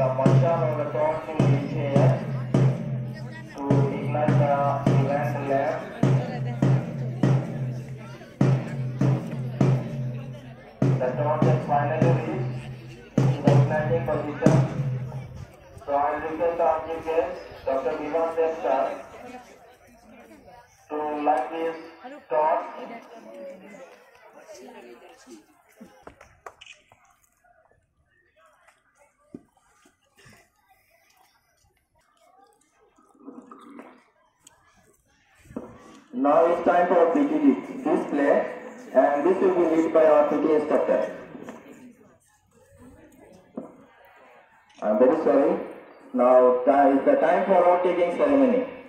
the merchant on to reach here to ignite the event lamp. The torch has finally reached the igniting position. So I request the object guest, Dr. Vivan Desta, to light this torch. Now it's time for PTD display and this will be led by our PT instructor. I'm very sorry. Now is the time for our taking ceremony.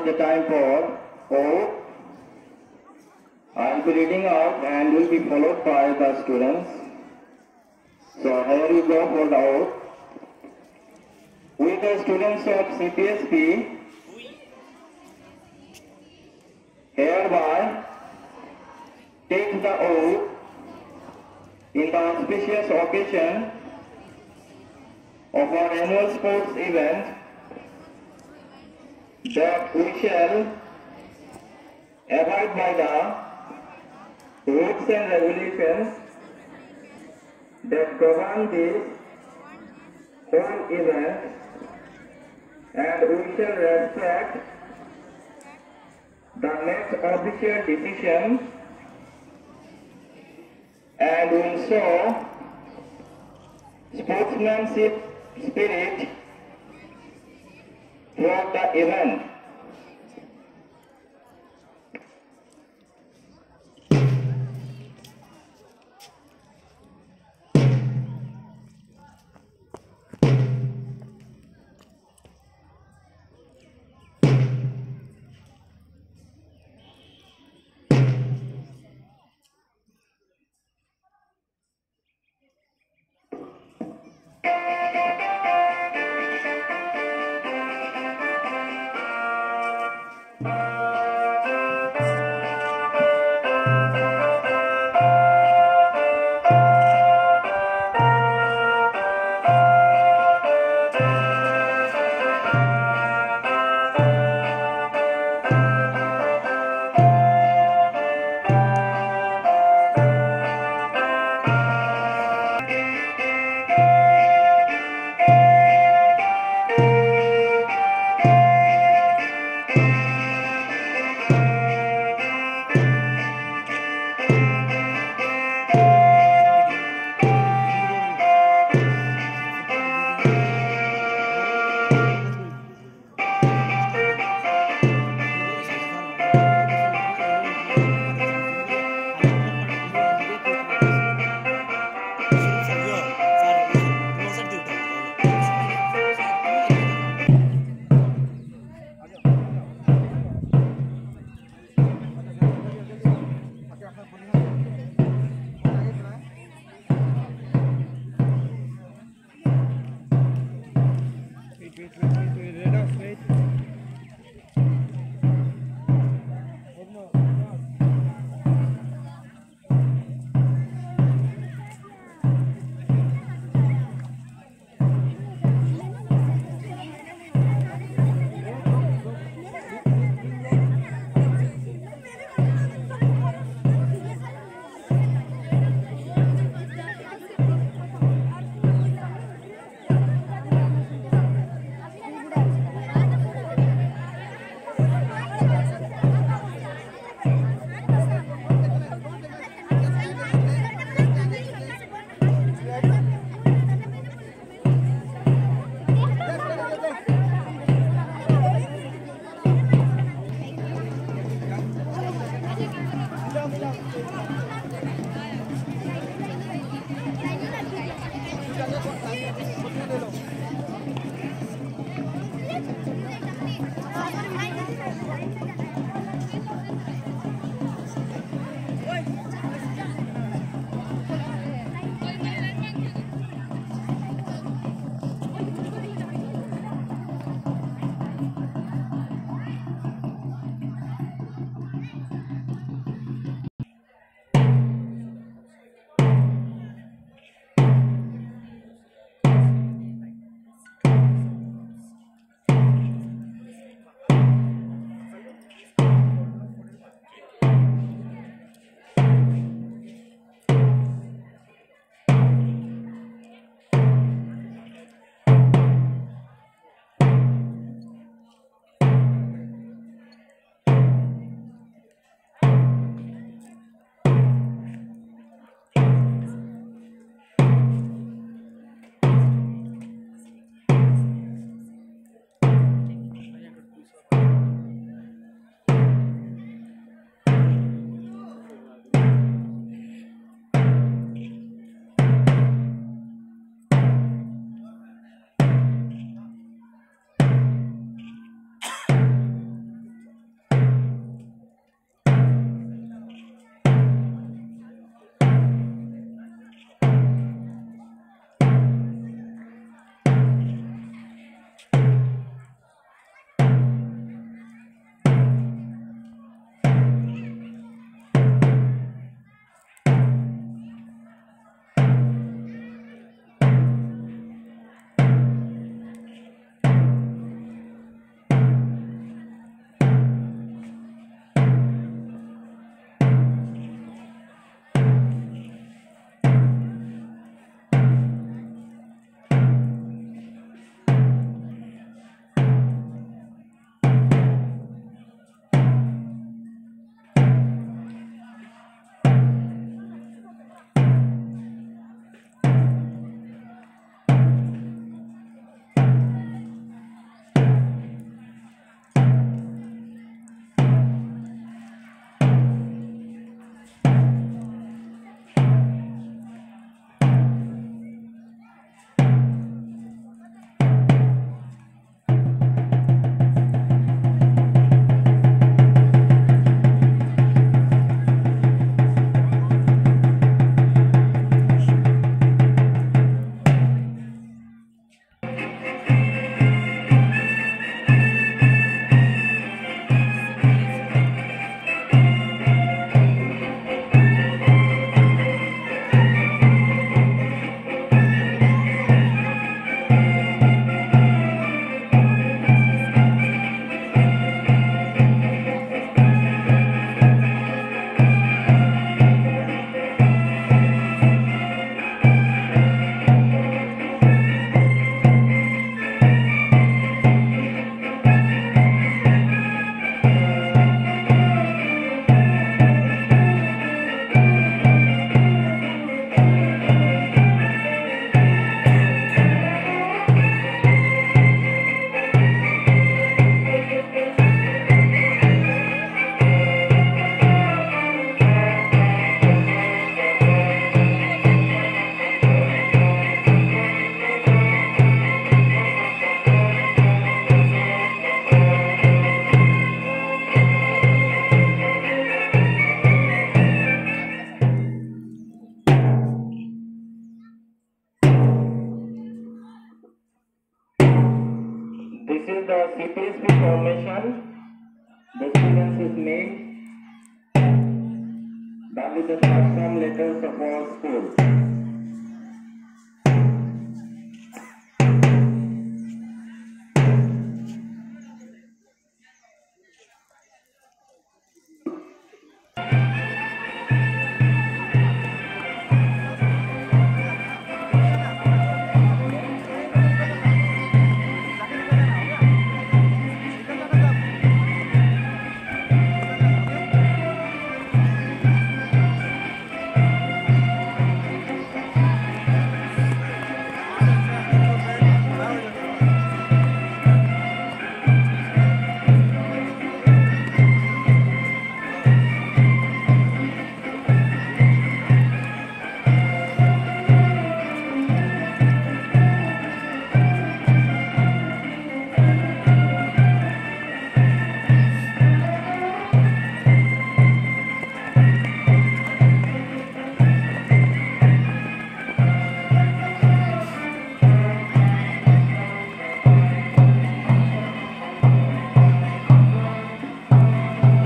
Is the time for O. I will be reading out and will be followed by the students. So here you go for the O. We the students of CPSP hereby take the oath in the auspicious occasion of our annual sports event that we shall abide by the rules and regulations that govern this whole event and we shall respect the next official decision and also sportsmanship spirit throughout the event. Thank you.